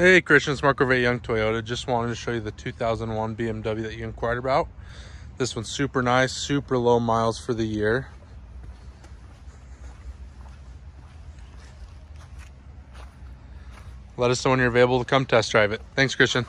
Hey Christian, it's Mark over at Young Toyota. Just wanted to show you the 2001 BMW that you inquired about. This one's super nice, super low miles for the year. Let us know when you're available to come test drive it. Thanks, Christian.